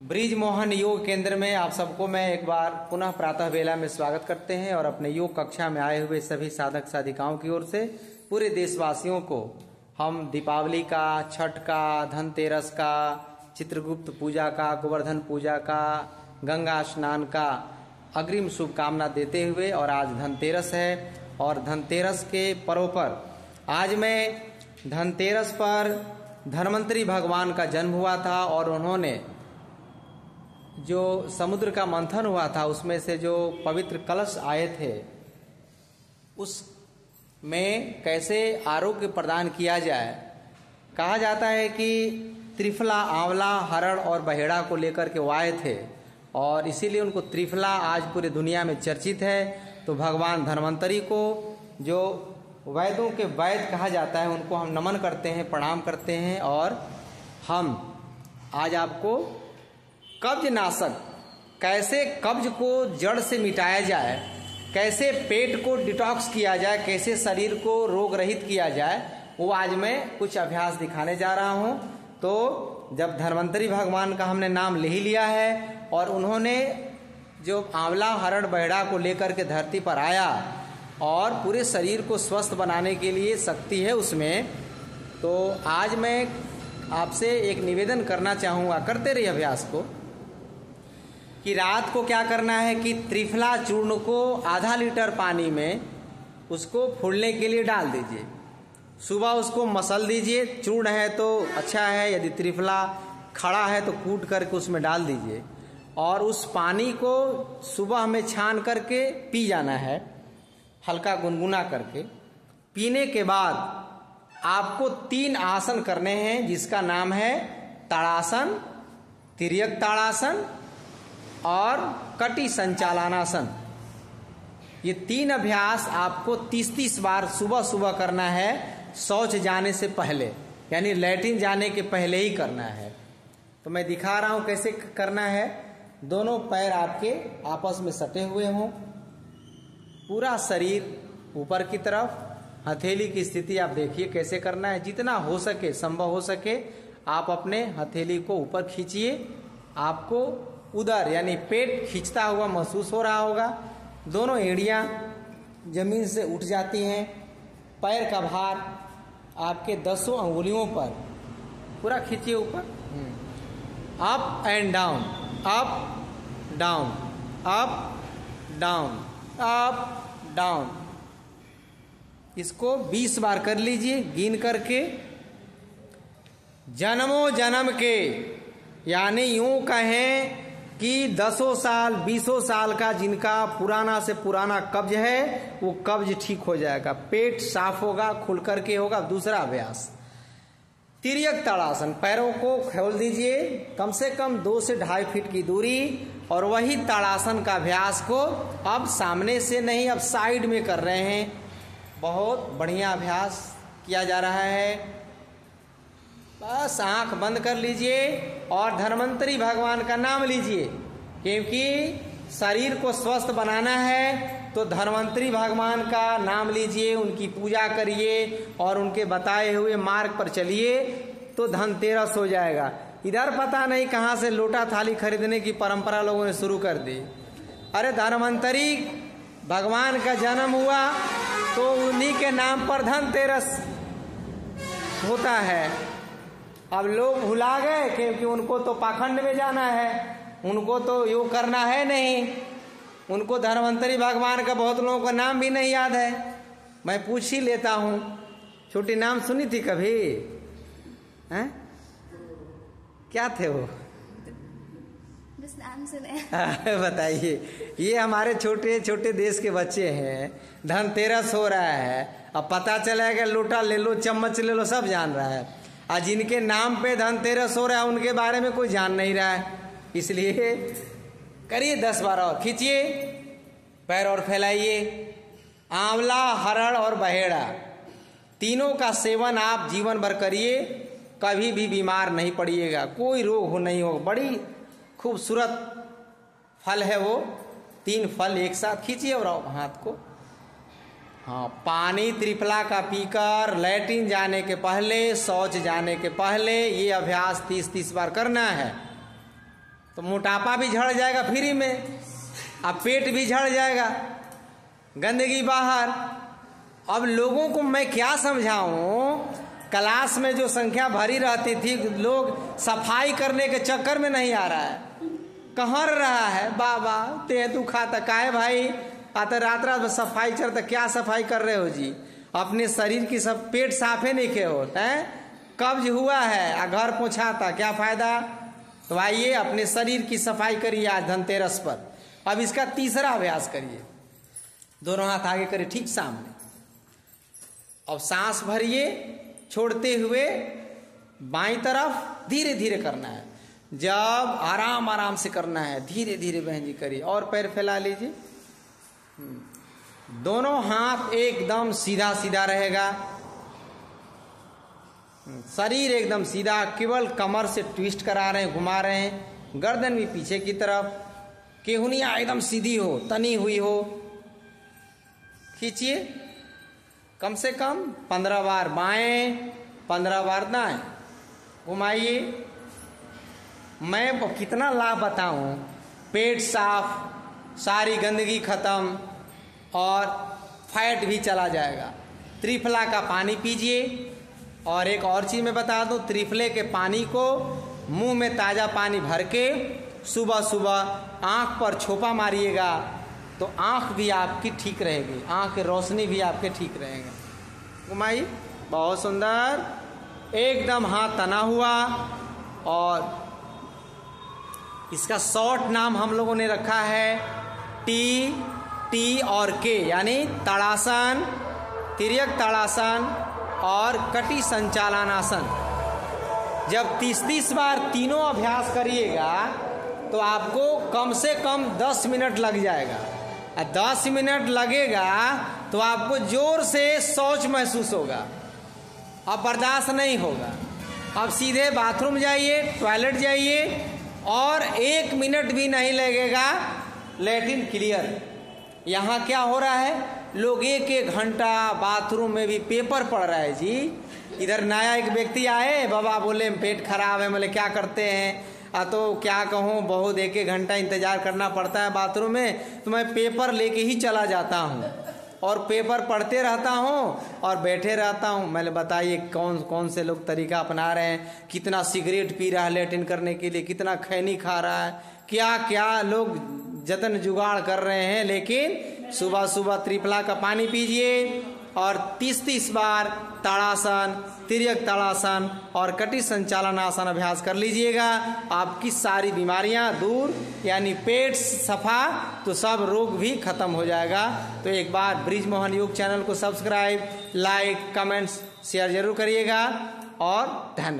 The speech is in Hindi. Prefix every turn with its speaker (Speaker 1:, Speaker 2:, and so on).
Speaker 1: ब्रिज मोहन योग केंद्र में आप सबको मैं एक बार पुनः प्रातः वेला में स्वागत करते हैं और अपने योग कक्षा में आए हुए सभी साधक साधिकाओं की ओर से पूरे देशवासियों को हम दीपावली का, छठ का, धनतेरस का, चित्रगुप्त पूजा का, गोवर्धन पूजा का, गंगा स्नान का अग्रिम शुभकामना देते हुए और आज धनतेरस है और धनतेरस के पर्व पर आज मैं धनतेरस पर धनवंतरी भगवान का जन्म हुआ था और उन्होंने जो समुद्र का मंथन हुआ था, उसमें से जो पवित्र कलश आए थे, उस में कैसे आरोग्य प्रदान किया जाए? कहा जाता है कि त्रिफला, आंवला, हरण और बहेड़ा को लेकर के वो आए थे और इसीलिए उनको त्रिफला आज पूरी दुनिया में चर्चित है। तो भगवान धन्वंतरी को जो वैदों के वैद कहा जाता है, उनको हम नमन करते हैं, प्रणाम करते हैं और हम आज आपको कब्ज नाशक कैसे कब्ज को जड़ से मिटाया जाए, कैसे पेट को डिटॉक्स किया जाए, कैसे शरीर को रोग रहित किया जाए, वो आज मैं कुछ अभ्यास दिखाने जा रहा हूँ। तो जब धन्वंतरी भगवान का हमने नाम ले ही लिया है और उन्होंने जो आंवला हरण बहड़ा को लेकर के धरती पर आया और पूरे शरीर को स्वस्थ बनाने के लिए शक्ति है उसमें तो आज मैं आपसे एक निवेदन करना चाहूँगा। करते रहिए अभ्यास को। कि रात को क्या करना है कि त्रिफला चूर्ण को आधा लीटर पानी में उसको फूलने के लिए डाल दीजिए। सुबह उसको मसल दीजिए, चूर्ण है तो अच्छा है, यदि त्रिफला खड़ा है तो कूट करके उसमें डाल दीजिए और उस पानी को सुबह में छान करके पी जाना है, हल्का गुनगुना करके। पीने के बाद आपको तीन आसन करने हैं, जिसका नाम है ताड़ासन तिरक ताड़ासन और कटी संचालनासन। ये तीन अभ्यास आपको तीस तीस बार सुबह सुबह करना है, शौच जाने से पहले। यानी लैट्रिन जाने के पहले ही करना है। तो मैं दिखा रहा हूँ कैसे करना है। दोनों पैर आपके आपस में सटे हुए हों। पूरा शरीर ऊपर की तरफ़, हथेली की स्थिति आप देखिए कैसे करना है। जितना हो सके, संभव हो सके, आप अपने हथेली को ऊपर खींचिए। आपको उधर, यानी पेट खींचता हुआ महसूस हो रहा होगा। दोनों एड़ियाँ ज़मीन से उठ जाती हैं। पैर का भार आपके दसों अंगुलियों पर। पूरा खींचिए ऊपर। Up and down up down up down up down इसको 20 बार कर लीजिए, गिन करके। जन्मों जन्म के, यानी यूँ कहें कि दसों साल, बीसों साल का जिनका पुराना से पुराना कब्ज है, वो कब्ज ठीक हो जाएगा। पेट साफ़ होगा, खुल करके होगा। दूसरा अभ्यास। तिरक ताड़ासन। पैरों को खोल दीजिए। कम से कम दो से ढाई फीट की दूरी और वही ताड़ासन का अभ्यास को अब सामने से नहीं, अब साइड में कर रहे हैं। बहुत बढ़िया अभ्यास किया जा रहा है। बस आँख बंद कर लीजिए। और धन्वंतरी भगवान का नाम लीजिए। क्योंकि शरीर को स्वस्थ बनाना है तो धन्वंतरी भगवान का नाम लीजिए, उनकी पूजा करिए और उनके बताए हुए मार्ग पर चलिए तो धनतेरस हो जाएगा। इधर पता नहीं कहाँ से लोटा थाली खरीदने की परंपरा लोगों ने शुरू कर दी। अरे धनवंतरी भगवान का जन्म हुआ तो उन्हीं के नाम पर धनतेरस होता है। अब लोग भुला गए क्योंकि उनको तो पाखंड में जाना है उनको तो योग करना है नहीं। उनको धनवंतरी भगवान का बहुत लोगों का नाम भी नहीं याद है। मैं पूछ ही लेता हूँ। छोटी नाम सुनी थी कभी? हैं? क्या थे वो?
Speaker 2: बस नाम सुने
Speaker 1: बताइए ये हमारे छोटे छोटे देश के बच्चे हैं। धनतेरस हो रहा है। अब पता चलेगा लोटा ले लो चम्मच ले लो सब जान रहा है। और जिनके नाम पे धनतेरस हो रहा है, उनके बारे में कोई जान नहीं रहा है। इसलिए करिए दस बार और खींचिए, पैर और फैलाइए। आंवला, हरण और बहेड़ा, तीनों का सेवन आप जीवन भर करिए, कभी भी बीमार नहीं पड़िएगा, कोई रोग हो नहीं हो बड़ी खूबसूरत फल है वो, तीन फल एक साथ खींचिए और हाथ को हाँ पानी त्रिफला का पीकर लैट्रिन जाने के पहले, शौच जाने के पहले, ये अभ्यास तीस तीस बार करना है। तो मोटापा भी झड़ जाएगा फ्री में, अब पेट भी झड़ जाएगा, गंदगी बाहर। अब लोगों को मैं क्या समझाऊं? क्लास में जो संख्या भरी रहती थी, लोग सफ़ाई करने के चक्कर में नहीं आ रहा है। कहाँ रहा है, बाबा, ते तू खाता, काहे भाई? आते रात रात में सफ़ाई चलता क्या सफ़ाई कर रहे हो जी? अपने शरीर की सब पेट साफे नहीं के हो है? कब्ज हुआ है, आ घर पहुंचाता क्या फ़ायदा? तो आइए, अपने शरीर की सफ़ाई करिए आज धनतेरस पर। अब इसका तीसरा अभ्यास करिए। दोनों हाथ आगे करिए, ठीक सामने। अब सांस भरिए, छोड़ते हुए बाई तरफ़ धीरे धीरे करना है। जब आराम आराम से करना है धीरे धीरे बहन जी करिए, और पैर फैला लीजिए। दोनों हाथ एकदम सीधा सीधा रहेगा। शरीर एकदम सीधा, केवल कमर से ट्विस्ट करा रहे हैं, घुमा रहे हैं। गर्दन भी पीछे की तरफ़। केहुनिया एकदम सीधी हो, तनी हुई हो। खींचिए। कम से कम पंद्रह बार बाएँ, पंद्रह बार दाएँ। घुमाइए। मैं कितना लाभ बताऊँ? पेट साफ़, सारी गंदगी खत्म। और फैट भी चला जाएगा। त्रिफला का पानी पीजिए। और एक और चीज़ मैं बता दूँ, त्रिफले के पानी को मुँह में ताज़ा पानी भर के सुबह सुबह आँख पर छोपा मारिएगा तो आँख भी आपकी ठीक रहेगी। आँख की रोशनी भी आपके ठीक रहेगा। घुमाई बहुत सुंदर। एकदम हाथ तना हुआ और इसका शॉर्ट नाम हम लोगों ने रखा है टी टी और के यानी तड़ासन, तिरक तड़ासन और कटी संचालनासन। जब तीस तीस बार तीनों अभ्यास करिएगा तो आपको कम से कम दस मिनट लग जाएगा। दस मिनट लगेगा तो आपको ज़ोर से शौच महसूस होगा। अब बर्दाश्त नहीं होगा। अब सीधे बाथरूम जाइए, टॉयलेट जाइए और एक मिनट भी नहीं लगेगा। लेटिन क्लियर। यहाँ क्या हो रहा है? लोग एक एक घंटा बाथरूम में भी पेपर पढ़ रहा है जी। इधर नया एक व्यक्ति आए, बाबा बोले, पेट खराब है। बोले, क्या करते हैं? आ तो क्या कहूँ, बहुत एक एक घंटा इंतज़ार करना पड़ता है बाथरूम में तो मैं पेपर लेके ही चला जाता हूँ। और पेपर पढ़ते रहता हूँ और बैठे रहता हूँ। मैंने बताइए, कौन कौन से लोग तरीका अपना रहे हैं? कितना सिगरेट पी रहा है लेटिन करने के लिए? कितना खैनी खा रहा है? क्या क्या लोग जतन जुगाड़ कर रहे हैं, लेकिन सुबह सुबह त्रिफला का पानी पीजिए और तीस तीस बार ताड़ासन, तिरक ताड़ासन और कटि संचालन आसन अभ्यास कर लीजिएगा। आपकी सारी बीमारियाँ दूर, यानी पेट सफ़ा तो सब रोग भी खत्म हो जाएगा। तो एक बार ब्रिज मोहन योग चैनल को सब्सक्राइब, लाइक, कमेंट्स, शेयर ज़रूर करिएगा और धन्यवाद।